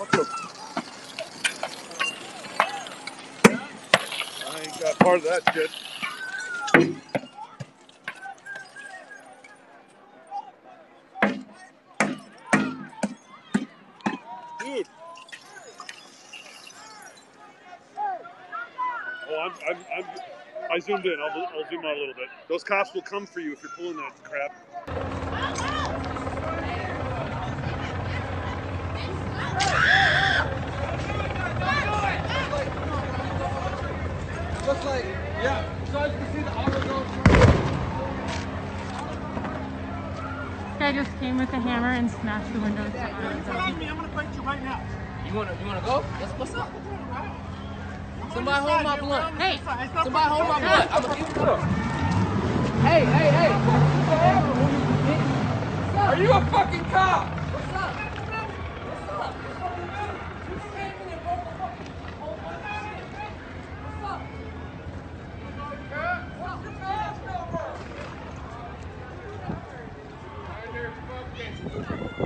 I ain't got part of that shit. Oh, I'm, I'm, I'm, I zoomed in. I'll, I'll zoom out a little bit. Those cops will come for you if you're pulling that crap. Looks like, yeah. So as you can see, the auto goes through. Guy just came with a hammer and smashed the windows. to our building. I'm gonna fight you right now. You wanna, you wanna go? Yes, what's up? Somebody hold my blunt. Hey, Somebody hold my blunt. I'm gonna give it to him. Hey, hey, hey. Are you a fucking cop? What's up? What's up? You came in and broke the fucking whole bunch of shit. What's up? What's your ass number?